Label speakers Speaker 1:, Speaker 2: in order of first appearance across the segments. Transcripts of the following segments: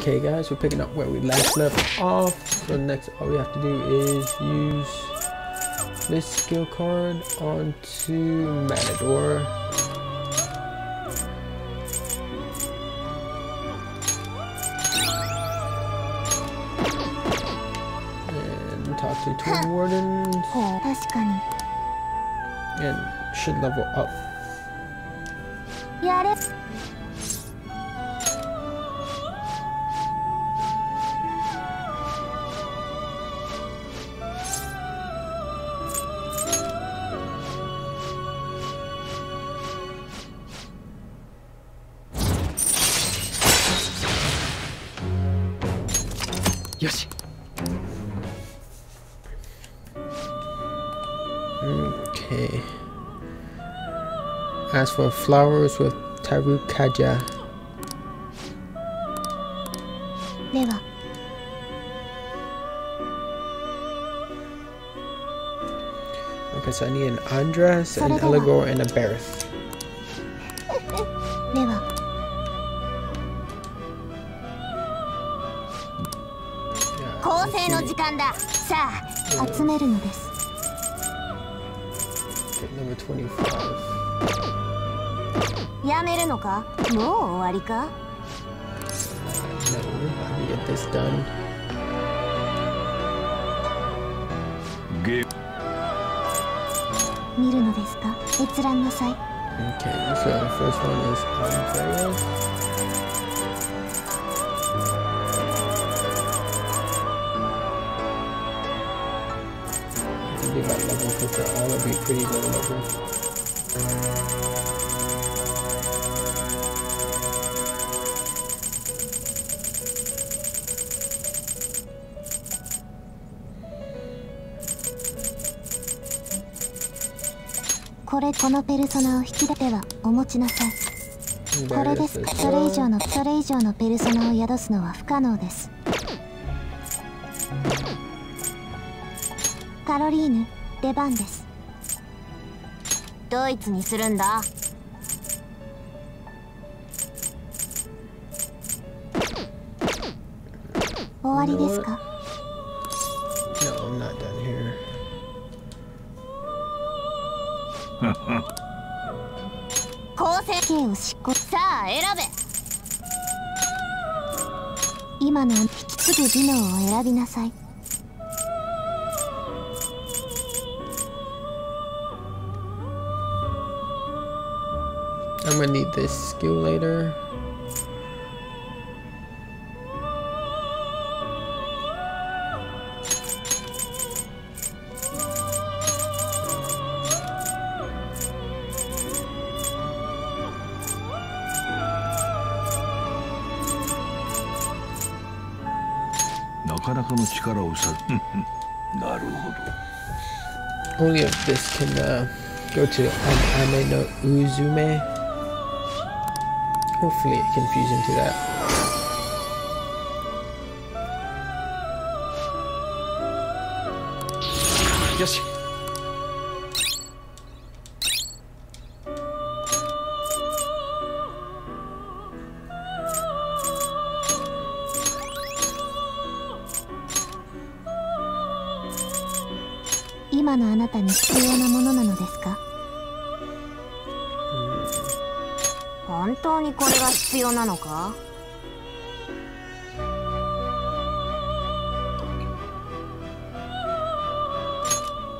Speaker 1: Okay guys, we're picking up where we last left off. So next all we have to do is use this skill card onto Matador. And talk to Twin Wardens. And should level up.
Speaker 2: や
Speaker 1: Ask for flowers with Tarukaja.
Speaker 2: では
Speaker 1: Okay, so I need an Andras, an. Eligor, and a Barith.
Speaker 2: かもう終わりか
Speaker 1: No, how do you get this done?
Speaker 3: ゲー
Speaker 2: 見るのですか閲覧なさい
Speaker 1: Okay, so the first one is Andreas. Maybe about level because they're all gonna be pretty low level. –
Speaker 2: これこのペルソナを引き出てはお持ちなさい。これですそれ以.上のそれ以上のペルソナを宿すのは不可能です。カロリーヌ出番です。ドイツにするんだ。終わりですか？今の引き継ぐ技能を選びなさい
Speaker 1: I'm gonna need this skill later.
Speaker 3: disposal.
Speaker 1: Only if this can uh, go to um, Ame no Uzume. Hopefully it can fuse into that.
Speaker 3: Yes.
Speaker 2: 今のあなたに必要なものなのですか？本当にこれが必要なのか？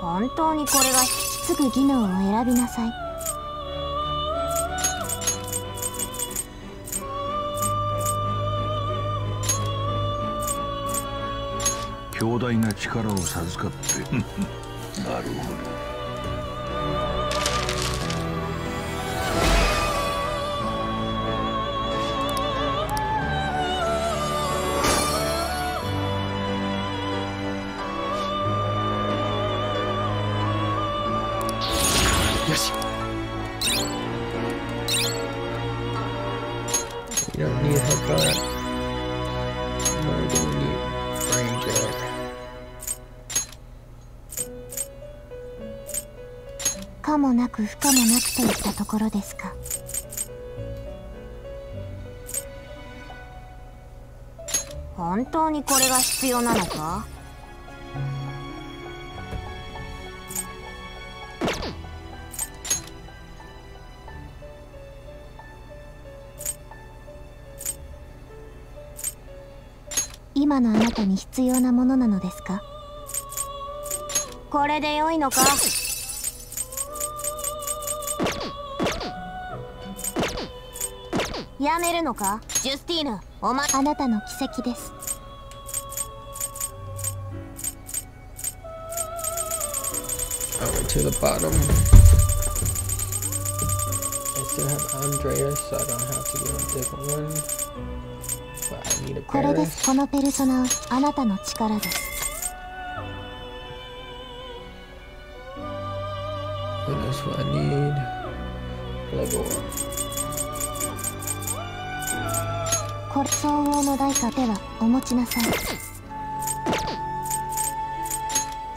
Speaker 2: 本当にこれが引き継ぐ技能を選びなさい。
Speaker 3: 強大な力を授かってなるほど。
Speaker 2: ころですか？本当にこれが必要なのか？今のあなたに必要なものなのですか？これで良いのか？めるのかジュスティーヌおまあなたの奇跡です
Speaker 1: Alright, to the bottom. I still have Andrea, so I don't have to get a different one. But I need a
Speaker 2: これで
Speaker 1: Paris.
Speaker 2: すこのペルソナはあなたの力です
Speaker 1: What else do I need? Level one.
Speaker 2: これ相応の代価ではお持ちなさい。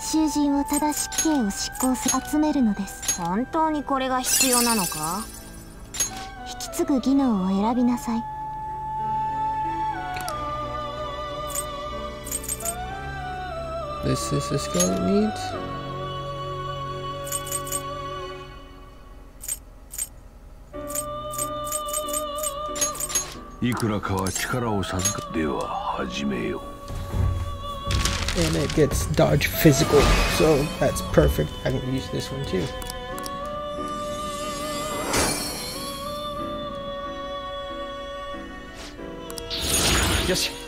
Speaker 2: 囚人を正し刑を執行す集めるのです。本当にこれが必要なのか？引き継ぐ技能を選びなさい。
Speaker 1: This is the skill it needs.
Speaker 3: いくらかは力を授かでは始めよう
Speaker 1: And it gets dodge physical, so that's perfect. I can use this one too. Yes.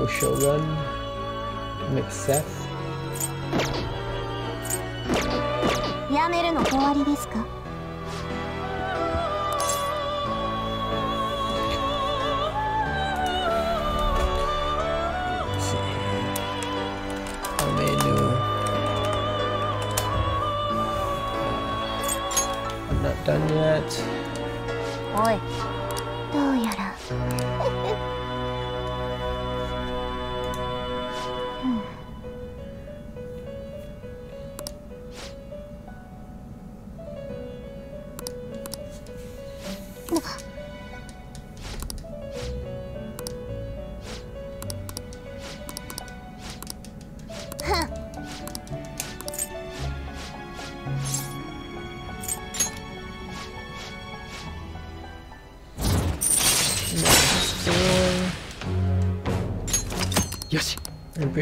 Speaker 1: Can make Neko Shogun. I can make Seth.
Speaker 2: やめるの終わりですか
Speaker 1: Let's see. How many new? I'm not done yet.
Speaker 2: おいどうやら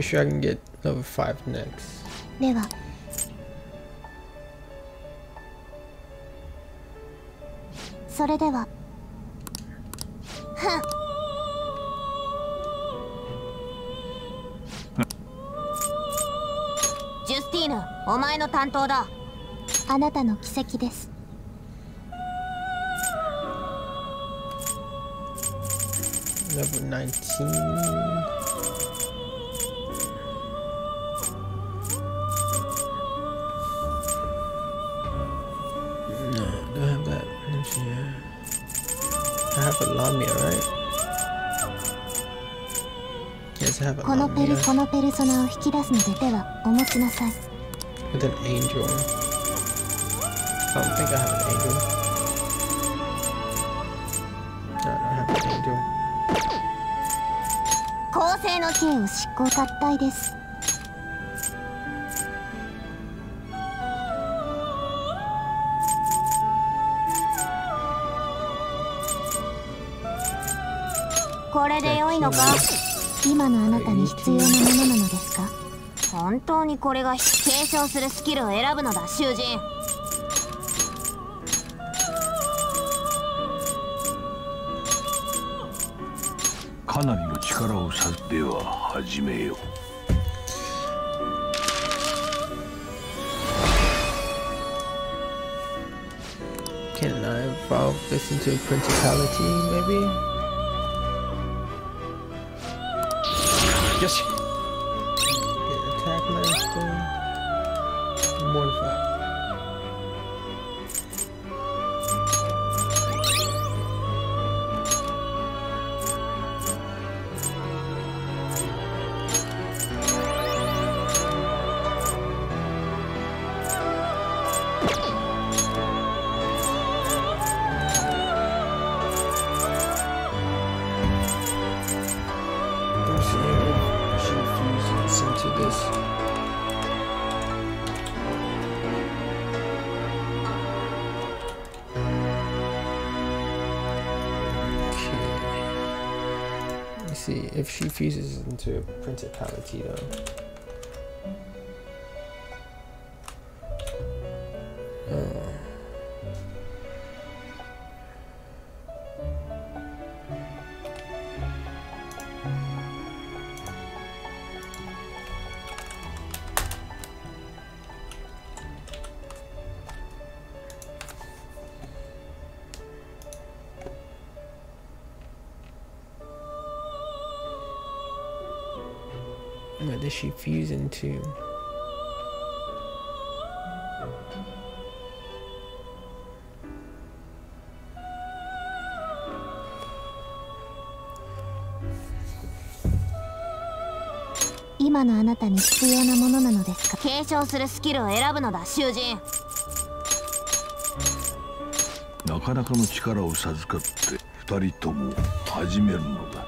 Speaker 1: sure I can get level five next.
Speaker 2: では。それでは。ジュスティーヌお前の担当だ。あなたの奇跡です。
Speaker 1: Level 19. Lamia, right? Yes, I have a
Speaker 2: このペル
Speaker 1: Lamia
Speaker 2: このペルソナを引き出すのでではお持ちなさい
Speaker 1: with an angel. I don't think I have an angel. No, I don't have an angel.
Speaker 2: 公正の刑を執行脱退です これで良いのか？今のあなたに必要なものなのですか？本当にこれが継承するスキルを選ぶのだ囚人。
Speaker 3: かなりの力を授では始めよう。
Speaker 1: Can I evolve this into a principality, maybe? Yes. Get attack master. Mortify. Principality though. What does she fuse into?
Speaker 2: Ima のあなたに必要なものなのですか？継承するスキルを選ぶのだ囚人
Speaker 3: なかなかの力を授かって二人とも始めるのだ「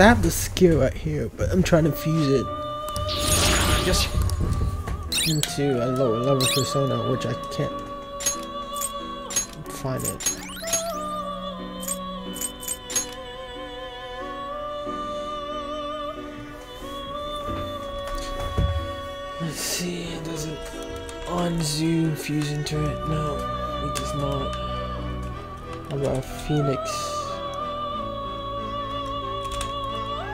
Speaker 1: I have the skill right here, but I'm trying to fuse it
Speaker 3: Yes.
Speaker 1: into a lower level persona, which I can't find it. Let's see, does it on zoom fuse into it? No, it does not. How about Phoenix?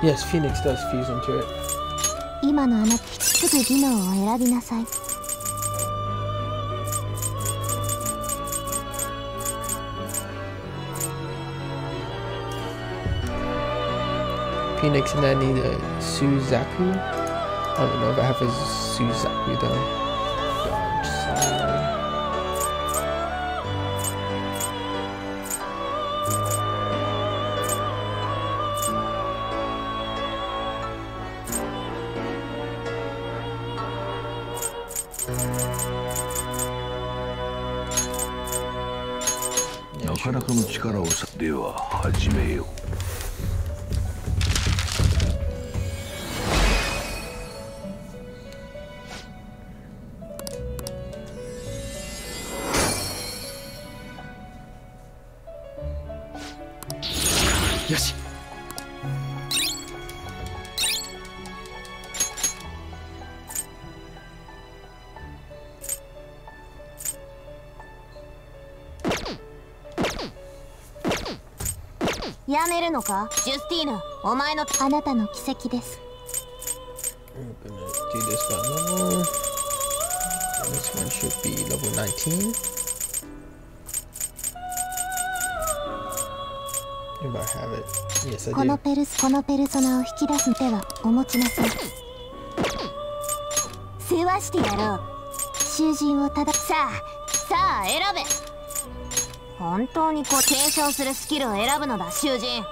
Speaker 1: Yes, Phoenix does fuse into it.
Speaker 2: 今のあなた引き継ぐ技能を選びなさい
Speaker 1: Phoenix and I need a Suzaku. I don't know if I have a Suzaku though.
Speaker 3: の
Speaker 2: か？ジュスティーヌお前のあなたの奇跡です
Speaker 1: I'm gonna do this one level. This one should be level 19. If I have it. Yes,
Speaker 2: この.ペルスこのペルソナを引き出す手はお持ちなさい世話してやろう囚人をたださあさあ選べ本当にこう継承するスキルを選ぶのだ囚人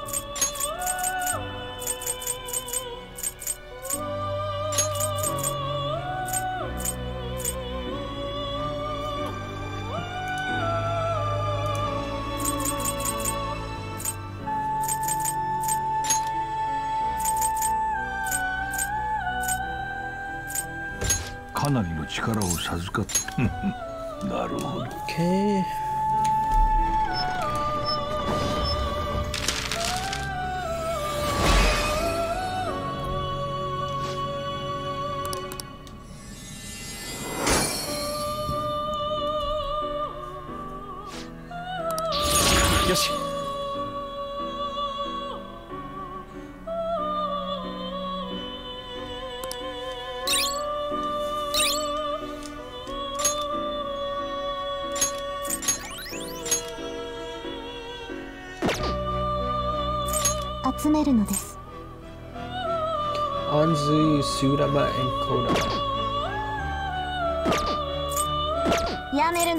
Speaker 3: かなりの力を授かった なるほど
Speaker 1: Okay.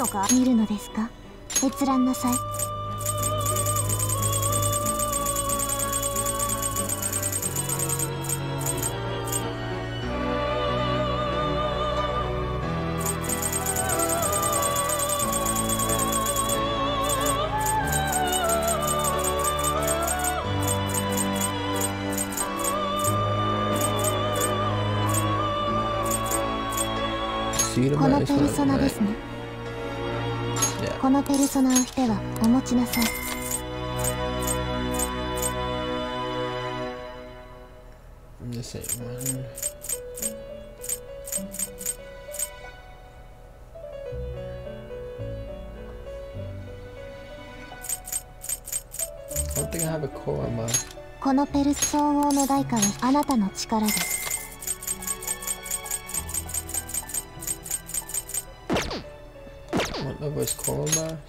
Speaker 2: のか見るのですか？閲覧なさい。このペルス総合の代価はあなたの力です。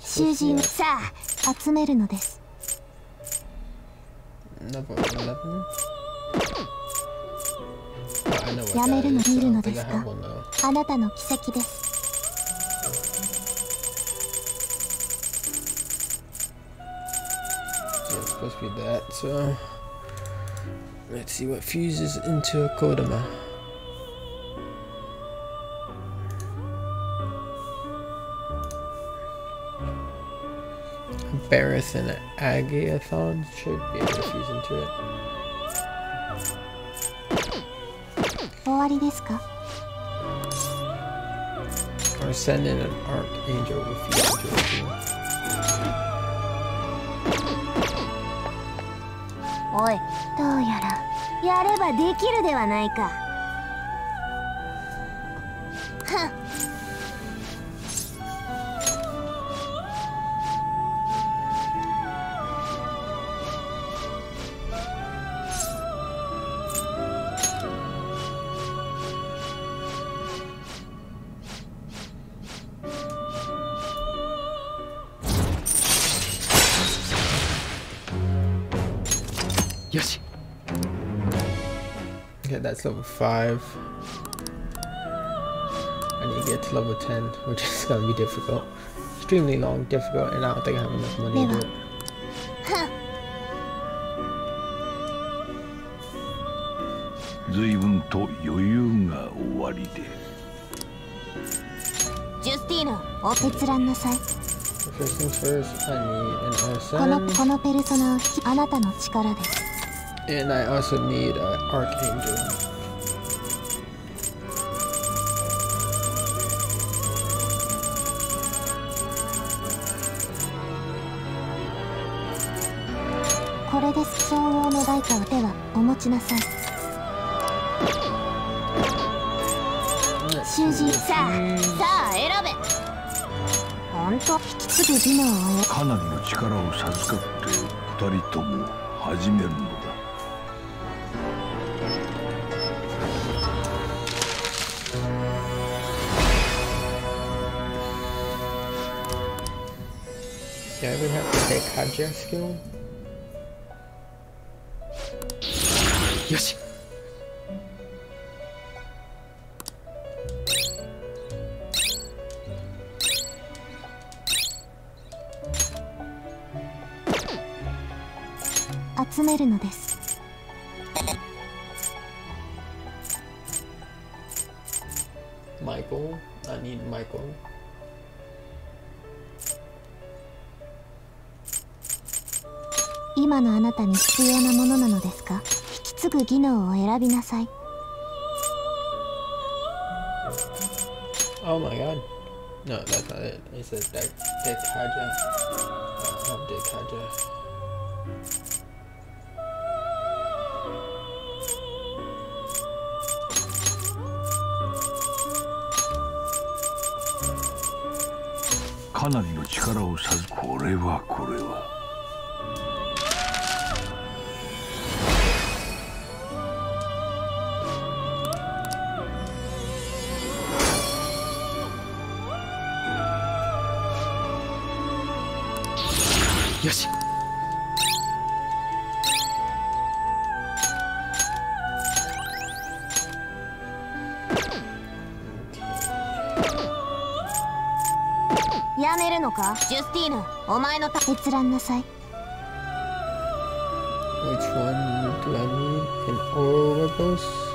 Speaker 1: シュー
Speaker 2: ジ
Speaker 1: ン
Speaker 2: さあ集めるのです。やめるの見るのですか？あなたの奇跡です。
Speaker 1: So it's supposed to be that, so let's see what fuses into a Kodama. Barith and an Agathon should be able to fuse into it.
Speaker 2: 終わりですか
Speaker 1: Or send in an Archangel with fuse into it
Speaker 2: おいどうやらやればできるではないか。
Speaker 1: That's level 5. I need to get to level 10, which is gonna be difficult. Extremely long, difficult, and I don't think I have enough money to do it.
Speaker 3: 随分と余裕が終わりで
Speaker 2: ジュスティーナお閲覧なさい
Speaker 1: First things first, I need
Speaker 2: この
Speaker 1: an
Speaker 2: こ
Speaker 1: RSM,
Speaker 2: のペルソナを引きあなたの力です
Speaker 1: and I also need an Archangel.
Speaker 2: これです総合の代価をではお持ちなさい。囚人さあさあ選べ。本当？引き継ぐ技能を。得
Speaker 3: かなりの力を授かって二人とも始めるの
Speaker 4: し。
Speaker 2: やするのです。さい
Speaker 1: Oh my god. No, that's not it. It says Dek Dekaja. Uh, not Dekaja.
Speaker 3: 「かなりの力を授くこれよしや
Speaker 4: める
Speaker 2: のかジュスティーヌお前のた閲覧なさい
Speaker 1: Which one do I need? An
Speaker 2: overboss?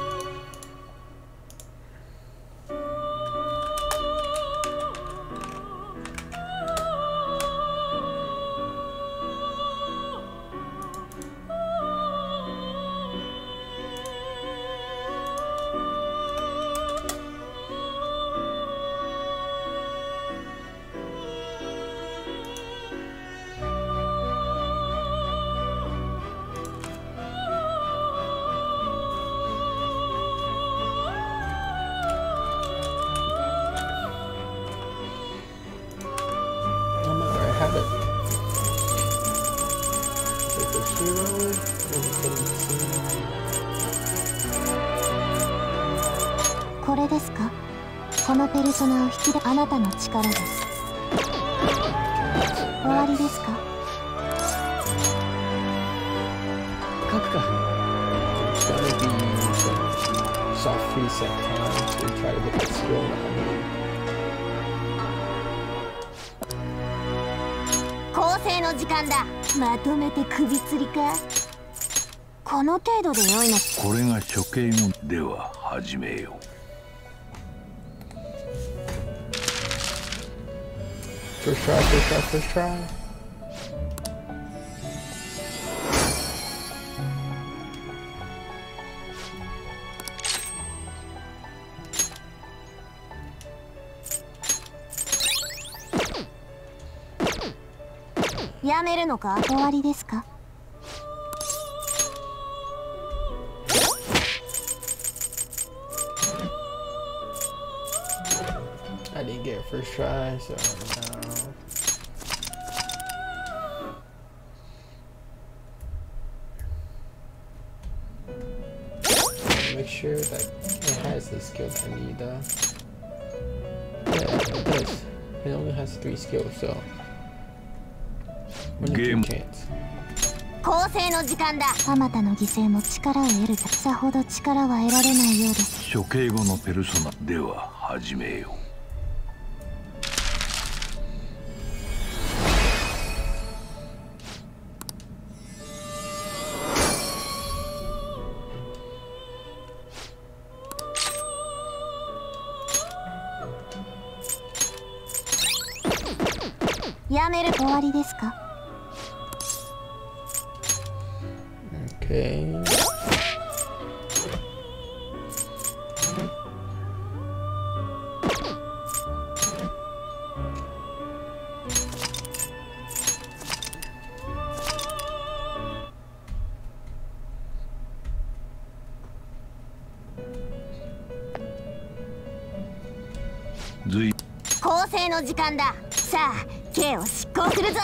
Speaker 2: ので良いの
Speaker 3: これが処刑後では始めよう。
Speaker 1: First try, first try, first try..
Speaker 2: やめるのか？終わりですか？
Speaker 1: First try, so now. Make sure that it has the skill that I need. Uh, yeah, it does. It only has three skills, so.
Speaker 3: Game.
Speaker 1: chance.
Speaker 2: 構成の時間だあまたの犠牲も力を得るたさほど力は得られないようです
Speaker 3: 処刑後のペルソナでは始めよ
Speaker 2: やを執行するぞ。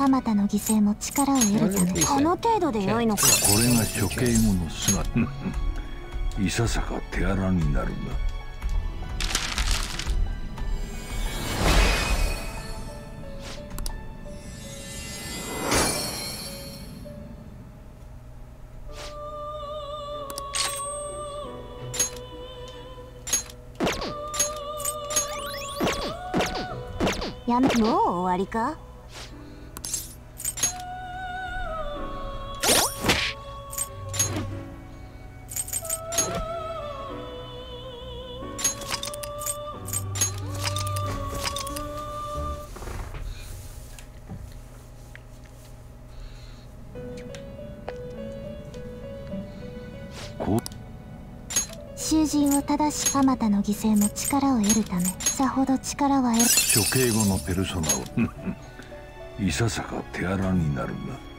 Speaker 2: あまたの犠牲も力を得るためこの程度で良いのか。
Speaker 3: これが処刑後の姿。いささか手荒になるが
Speaker 2: やめもう終わりか？しあまたの犠牲も力を得るためさほど力は得る
Speaker 3: 処刑後のペルソナをいささか手荒になる
Speaker 1: な「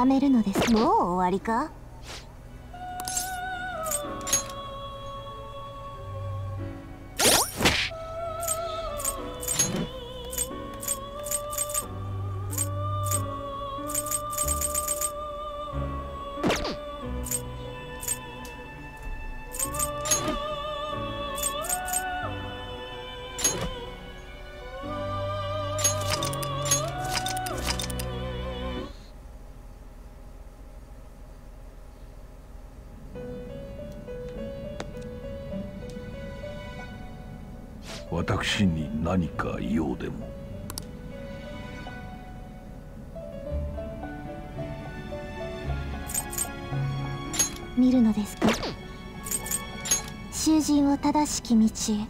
Speaker 2: やめるのです。もう終わりか？
Speaker 3: 私に何か用でも。
Speaker 2: 見るのですか？囚人を正しき道へ。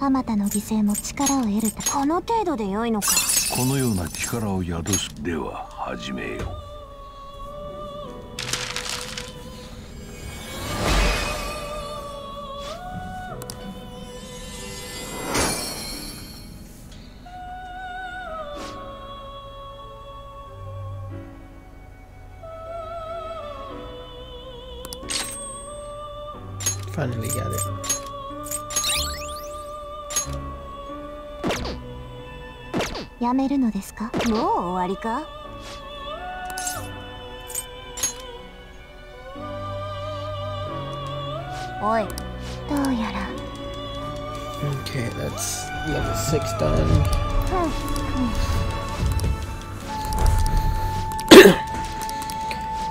Speaker 2: あまたの犠牲も力を得るたこの程度で良いのか。
Speaker 3: このような力を宿すでは始めよう
Speaker 1: や
Speaker 2: めるのですかもう終わりかおいどうやら
Speaker 1: Okay, that's level 6 done.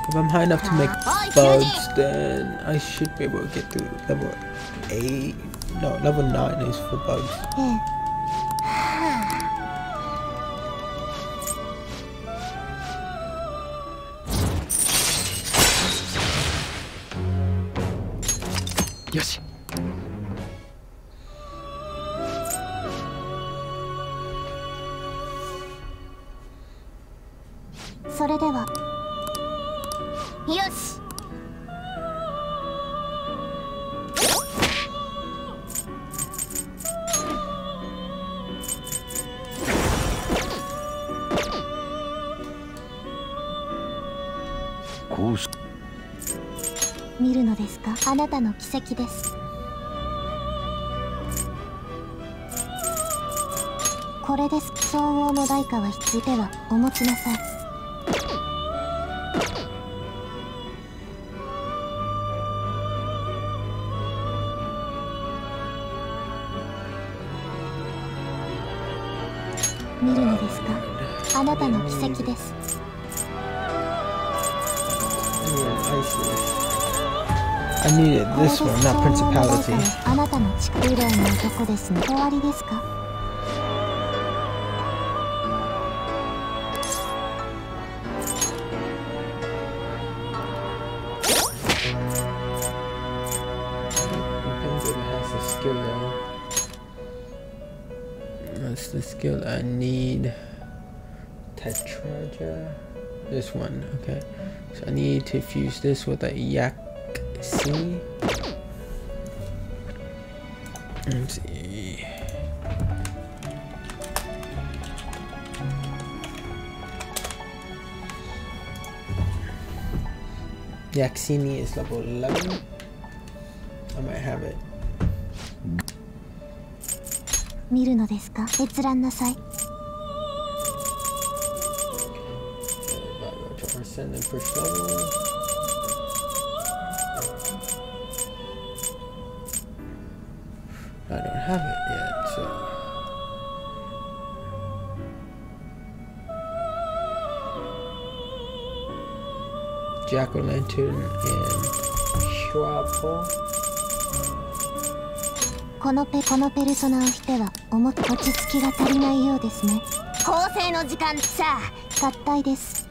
Speaker 1: If I'm high enough to make
Speaker 2: Oh,
Speaker 1: bugs, then I should be able to get to level 8. No, level 9 is for bugs.
Speaker 2: それでは。よし。
Speaker 3: こうす
Speaker 2: 見るのですか？あなたの奇跡です。これです。相応の代価は必要ではお持ちなさい
Speaker 1: has a skill though. That's the skill I need. Tetraja. This one, okay. So I need to fuse this with a Yak C. Yaxini is level 11. I might have it.
Speaker 2: 見るのですか閲覧なさい
Speaker 1: Uh, About to ascend and push level. I don't have it yet, so. Jack o' Lantern and Schwab
Speaker 2: このペこのペルソナをしては思っ落ち着きが足りないようですね。構成の時間さあ。合体です「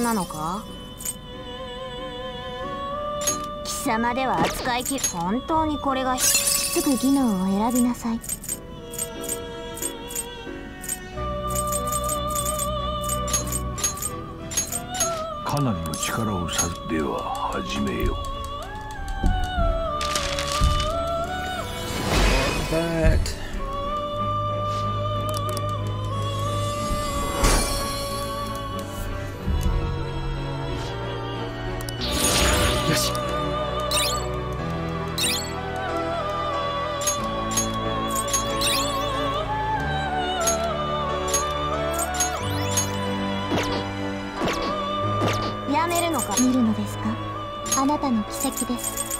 Speaker 2: 要なのか？貴様では扱いき本当にこれがすぐ技能を選びなさい。
Speaker 3: かなりの力をさでは始めよう。
Speaker 2: 見るのですか？あなたの奇跡です。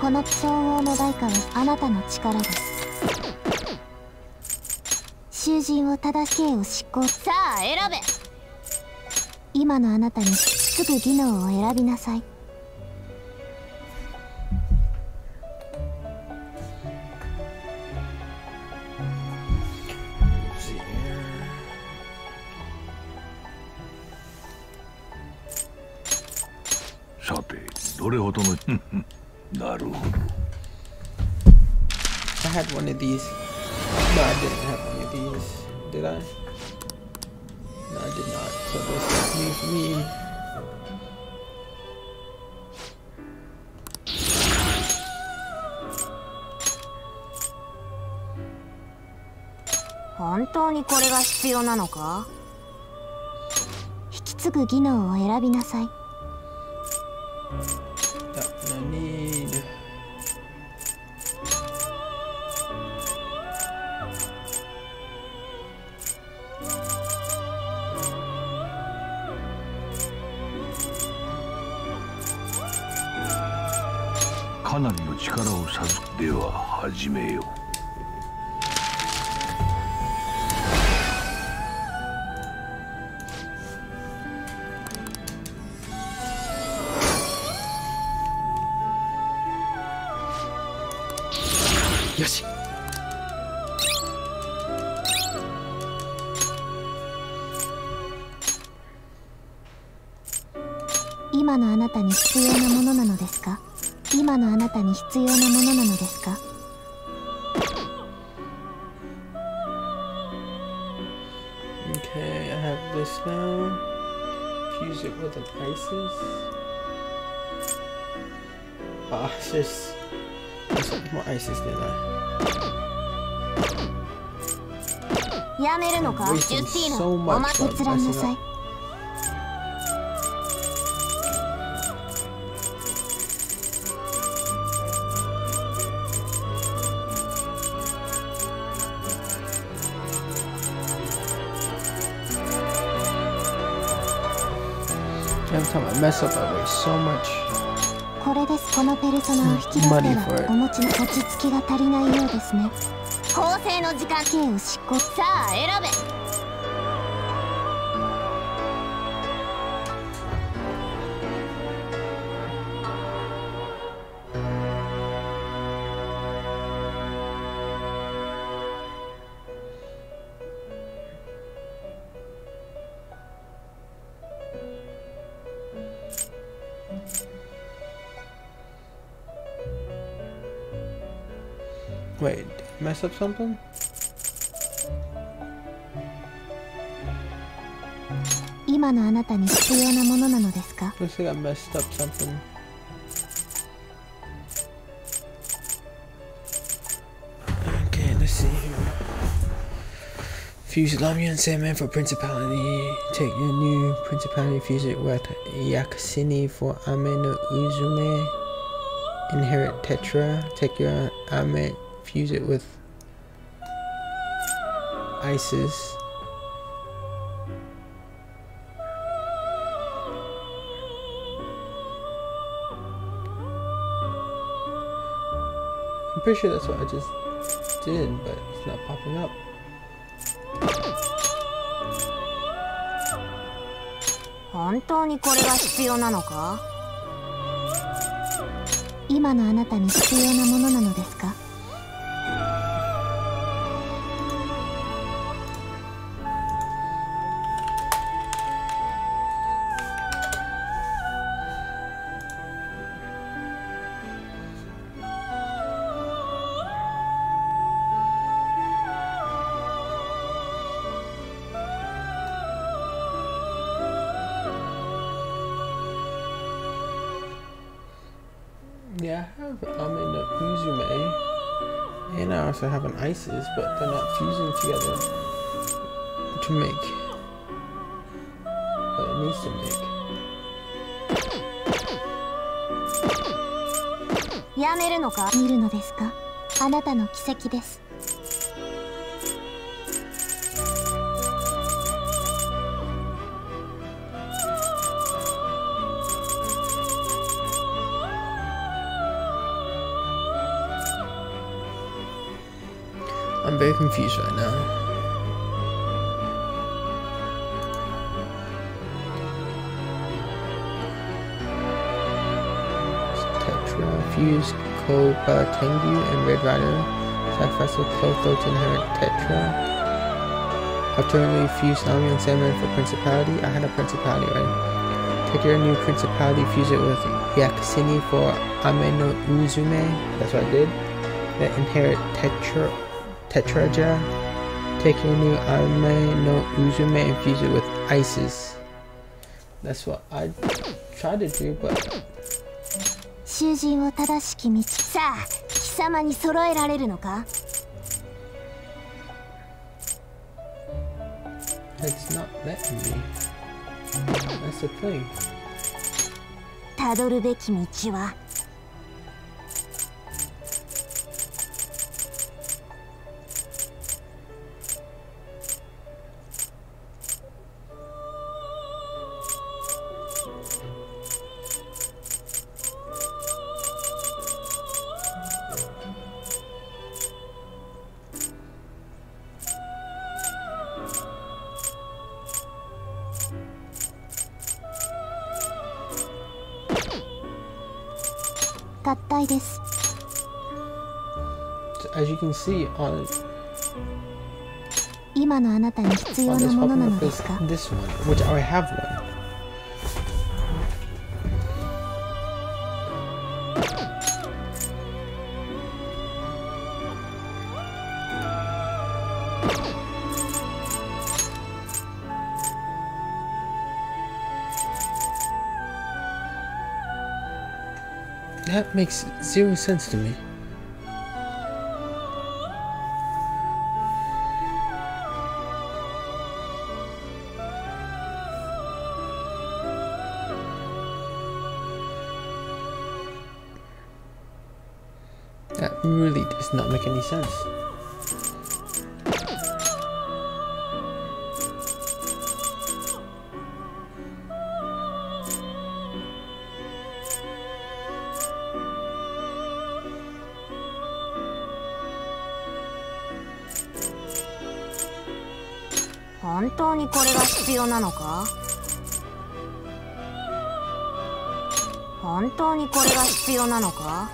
Speaker 2: この相応の代価はあなたの力です。囚人を正し刑を執行。さあ選べ。今のあなたにすぐ技能を選びなさい
Speaker 1: these. No, I didn't have one of these. Did I? No, I did not. So this leaves me.
Speaker 2: 本当にこれが必要なのか引き継ぐ技能を選びなさい
Speaker 3: 始めよう」
Speaker 1: よし。
Speaker 2: 今のあなたに必要なものなのですか？今のあなたに必要なものなのですか？
Speaker 1: Have this now. Fuse it with an ISIS. Ah, it's just there's more ISIS than I.
Speaker 2: やめるのか
Speaker 1: Wasting
Speaker 2: ジュスティー
Speaker 1: so
Speaker 2: ノ
Speaker 1: much mess up, I waste so much.
Speaker 2: これですこのペルソナを引き出して
Speaker 1: Money for
Speaker 2: は
Speaker 1: it.
Speaker 2: お持ちの落ち着きが足りないようですね公正の時間刑を執行さあ選べ
Speaker 1: mess up something? Looks like I messed up something. Okay, let's see here. Fuse Lamian Sandman for Principality. Take your new Principality, fuse it with Yakusini for Ameno Uzume. Inherit Tetra. Take your Ame, fuse it with Isis. I'm pretty sure that's what I just did, but it's not popping up.
Speaker 2: 本当にこれが必要なのか今のあなたに必要なものなのですか
Speaker 1: I also have an Isis, but they're not fusing together to make what it needs to make.
Speaker 2: やめるのか見るのですかあなたの奇跡です
Speaker 1: confused right now. Tetra fused Koba Tengu and Red Rider sacrifice of Clotho to inherit Tetra. Alternately fused Nami and Sandman for Principality. I had a Principality, right? Take your new Principality, fuse it with Yakusini for Ame no Uzume. That's what I did. Then inherit Tetra Tetraja. Your new Ame no Uzume and fuse it with Isis. That's what I tried to do, but
Speaker 2: 囚人を正しき道さあ貴様に揃えられるのか
Speaker 1: it's not letting me. That's the thing.
Speaker 2: たどるべき道は今のあなたに必要
Speaker 1: on
Speaker 2: な
Speaker 1: this
Speaker 2: ものな
Speaker 1: Pokemon
Speaker 2: ので
Speaker 1: is
Speaker 2: すか
Speaker 1: this one, which I have one. That makes zero sense to me. Really does not make any sense.
Speaker 2: 「本当にこれが必要なのか?」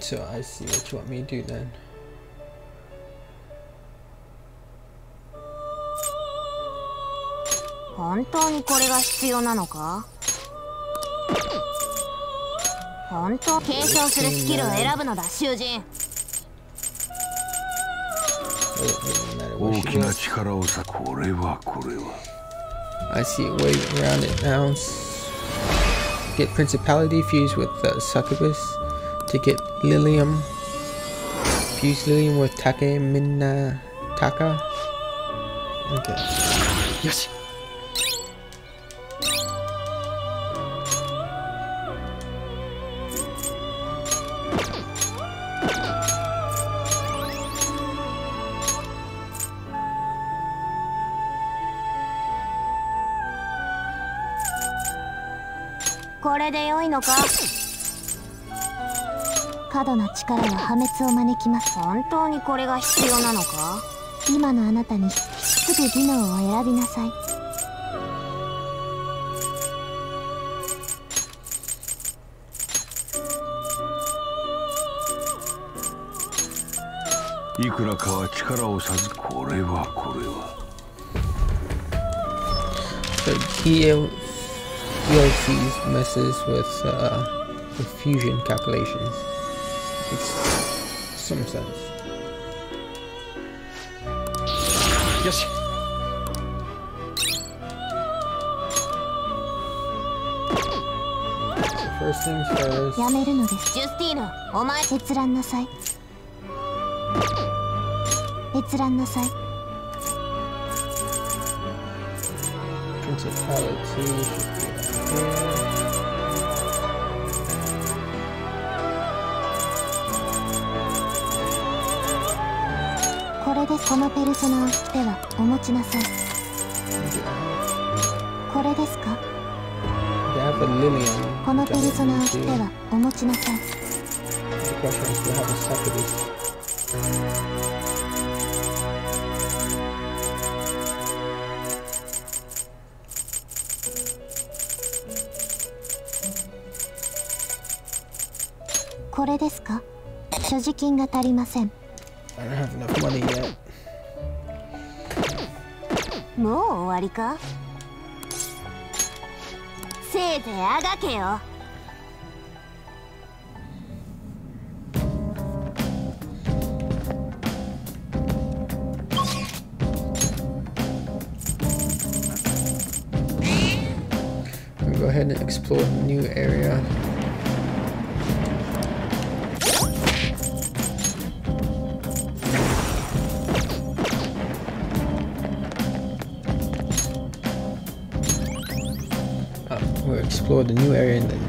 Speaker 1: So I see what you want me to do then.
Speaker 2: 本当にこれが必要なのか本当継承するスキルを選ぶのだ囚人
Speaker 1: It doesn't matter what
Speaker 3: 大
Speaker 1: she
Speaker 3: きな
Speaker 1: does.
Speaker 3: 力をさこれはこれは
Speaker 1: I see a way around it now. S- Get Principality fused with uh, Succubus to get Lilium. Fuse Lilium with Take Minataka. Okay.
Speaker 4: よ
Speaker 2: 過度な力は破滅を招きます。本当にこれが必要なのか？今のあなたにすぐ技能を選びなさい。
Speaker 3: いくらかは力をさずこれはこれは。
Speaker 1: So DLC messes with uh, the fusion calculations.
Speaker 4: よし
Speaker 5: やめるのですジュスティーノお前閲覧なさい閲覧なさいでこのペルソナーではお持ちなさい。これですか？このペルソナ
Speaker 1: ー
Speaker 5: ではお持ちなさい。これですか？所持金が足りません。
Speaker 1: I don't have enough.
Speaker 5: わりかせいぜいあがけよ
Speaker 1: We'll go ahead and explore the new area. The new area in the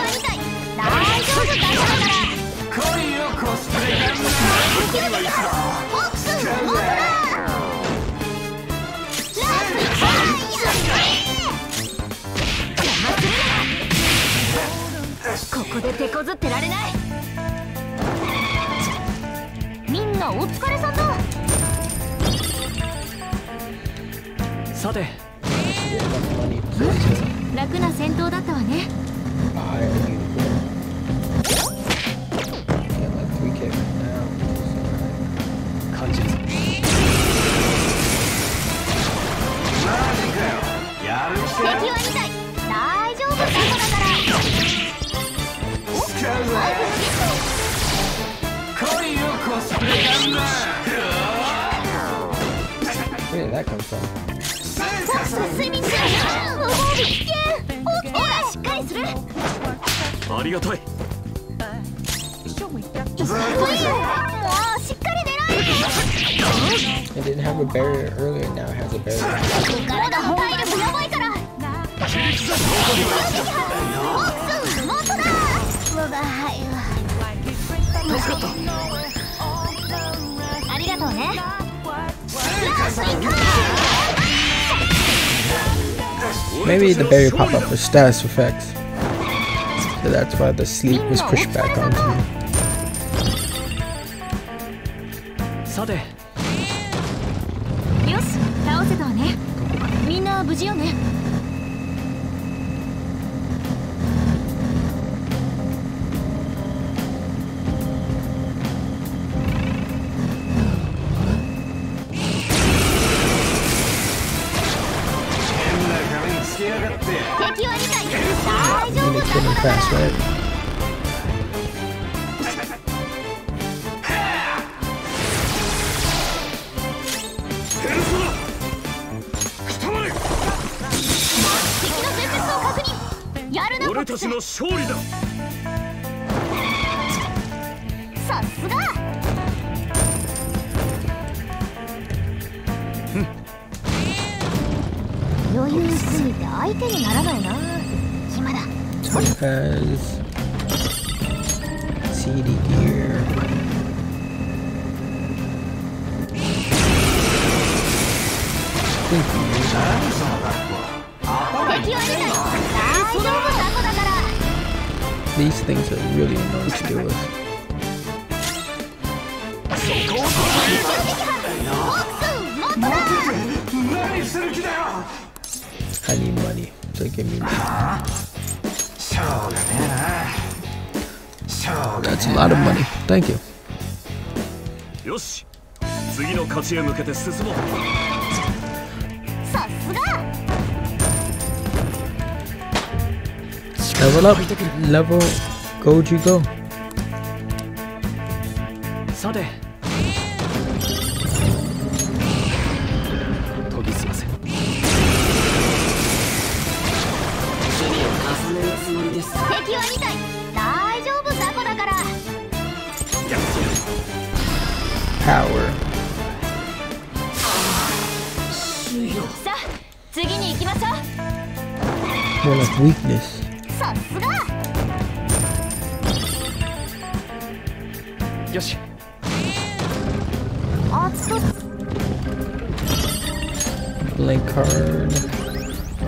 Speaker 5: 手こずってられない。みんなお疲れさんだ。
Speaker 4: さて。
Speaker 5: 楽な戦闘だったわね睡眠中ご褒美危険ほらしっかりする
Speaker 6: ありがたい
Speaker 5: もうしっかり狙え
Speaker 1: It didn't have a barrier earlier, now it has a barrier.
Speaker 5: 体の体力やばいからフォックス元だ我が輩は
Speaker 6: 助かった
Speaker 5: ありがとうね
Speaker 1: Maybe the barrier popped up for status effects. So that's why the sleep was pushed back onto me. Money, so give me money. That's a lot of money. Thank you.
Speaker 6: よし次の勝ちへ向けて進もう
Speaker 5: さすが
Speaker 1: Level up. Level. Go.
Speaker 4: さて
Speaker 1: weakness.
Speaker 5: うさすが
Speaker 4: よし
Speaker 5: あつと
Speaker 1: Blank card.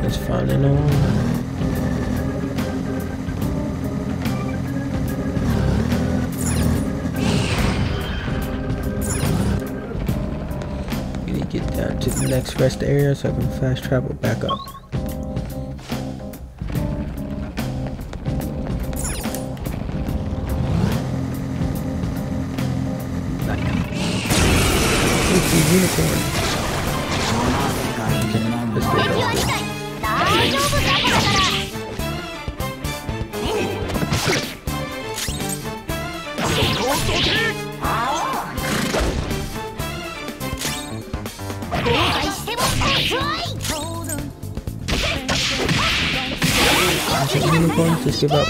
Speaker 1: That's fine and all. We need to get down to the next rest area so I can fast travel back up. The unicorn, just give up.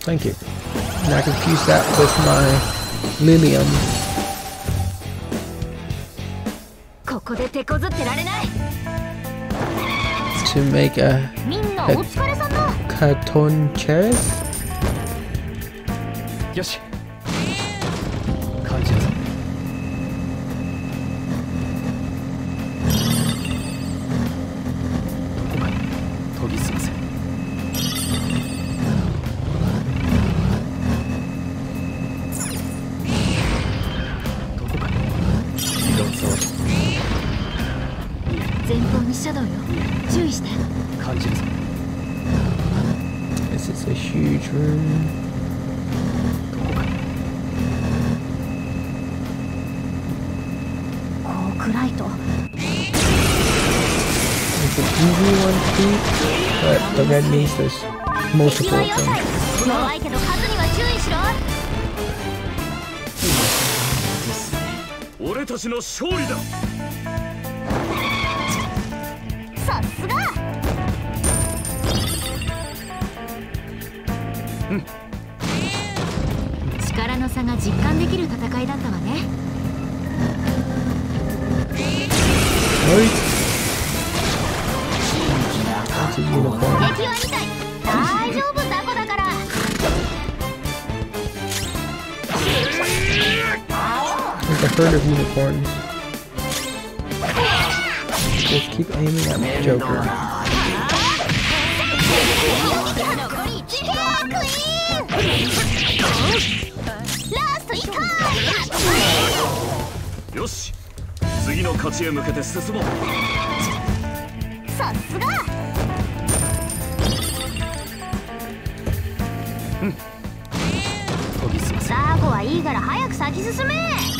Speaker 1: Thank you. And I can fuse that with my Lilium.
Speaker 5: ここで手こずってられない
Speaker 1: to make a
Speaker 5: みんなお疲れさんだ
Speaker 1: carton chest.
Speaker 4: よし
Speaker 1: there's
Speaker 5: 敵
Speaker 1: multiple
Speaker 5: は
Speaker 1: of
Speaker 5: 4
Speaker 1: them.
Speaker 5: 体弱いけど数には注意しろ
Speaker 6: 俺たちの勝利だ
Speaker 5: さすが力の差が実感できる戦いだったわね
Speaker 1: Right? That's Herd of unicorns. Just keep aiming at the Joker.
Speaker 5: 残り1ヘアクイーンラスト1回
Speaker 6: よし次の勝ちへ向けて進もう。
Speaker 5: さすが。
Speaker 4: 研ぎ澄ませ
Speaker 5: ザーゴはいいから早く先進め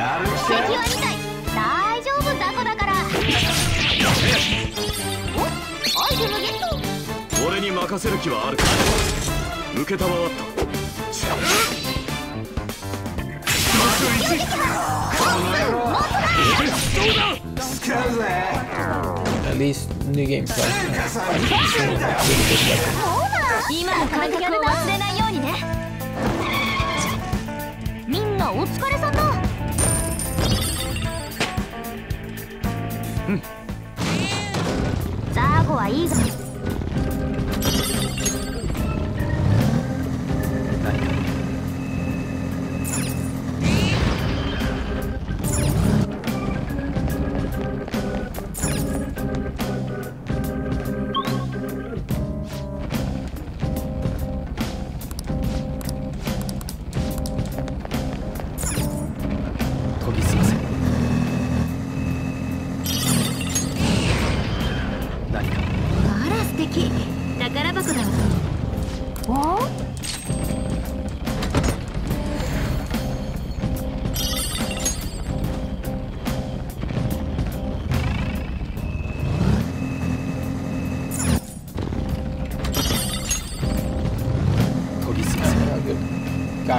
Speaker 5: 敵は2体大丈夫雑魚だからおアイテムゲット
Speaker 6: 俺に任せる気はあるか受けたまわった
Speaker 1: At least New Game Plus.
Speaker 5: 今の感覚を忘れないようにねみんなお疲れさんだ
Speaker 1: ahí.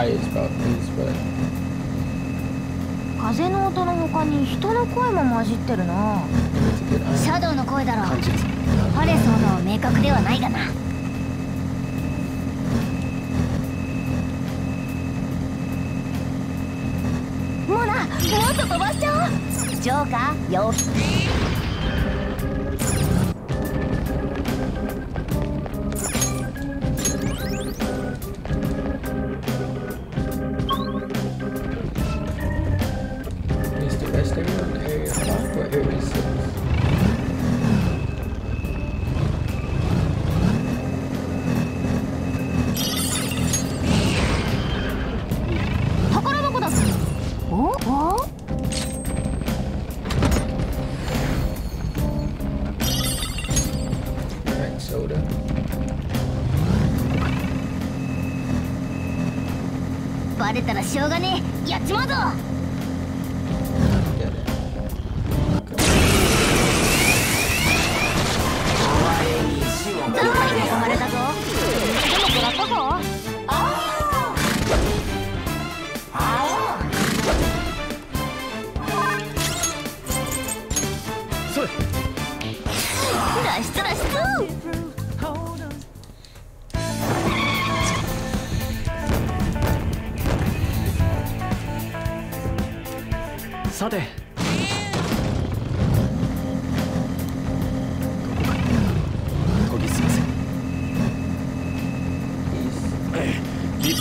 Speaker 1: Is about these, but
Speaker 5: 風の音の他に人の声も混じってるな。シ.ャドウの声だろ。
Speaker 4: 感じなさい
Speaker 5: ハレそうの明確ではないがな。モナもっと飛ばしちゃおう。ジョーカーよしょうがねえ。やっちまうぞ。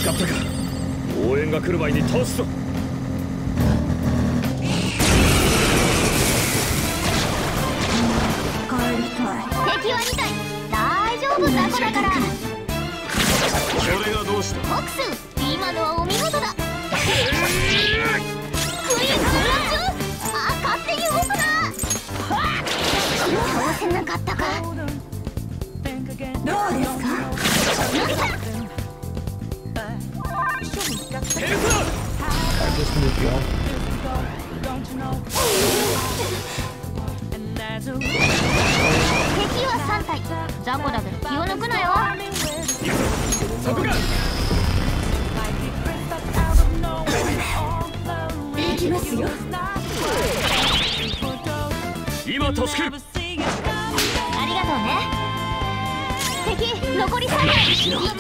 Speaker 5: か
Speaker 6: ったか。応援が来る前に倒すぞ。
Speaker 5: 敵は2体。大丈夫雑魚だから。
Speaker 6: それがどうした？
Speaker 5: フォックス。今のはお見事だ。クイズ中あ勝手に動くな。倒せなかったか。どうですか？
Speaker 1: I just moved you off.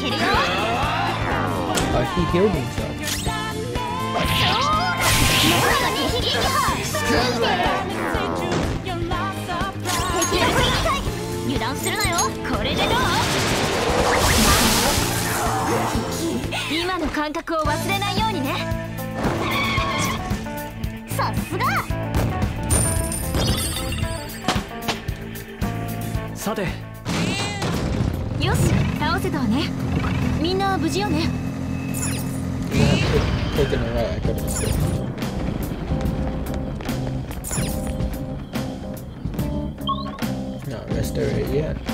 Speaker 5: 敵
Speaker 1: Uh, he healed himself.
Speaker 5: モナが二匹撃破いいね敵残り2体油断するなよこれでどう今の感覚を忘れないようにねさすが
Speaker 4: さて
Speaker 5: よし倒せたわね。みんな無事よね
Speaker 1: Yeah, I taking it right. I could have mistake. Not rest area yet.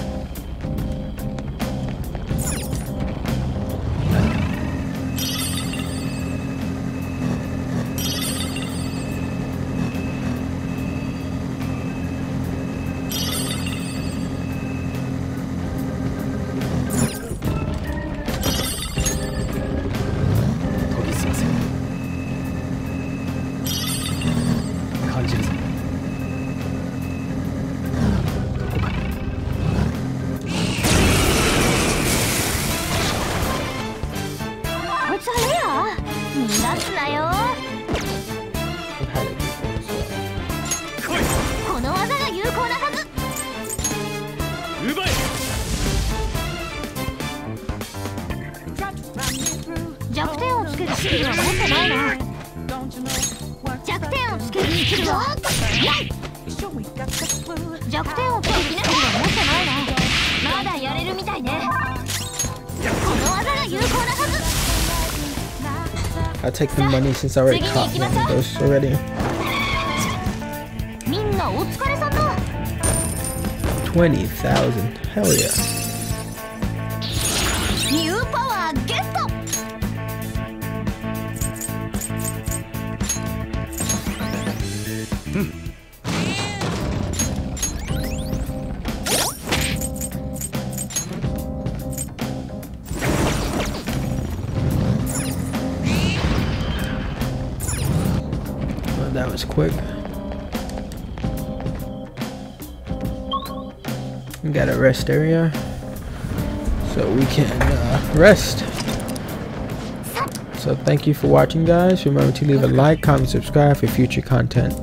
Speaker 1: take the money since I already caught one of those already. 20,000. Hell yeah. Quick. We got a rest area. So we can uh, rest. So thank you for watching guys. Remember to leave a like, comment, subscribe for future content.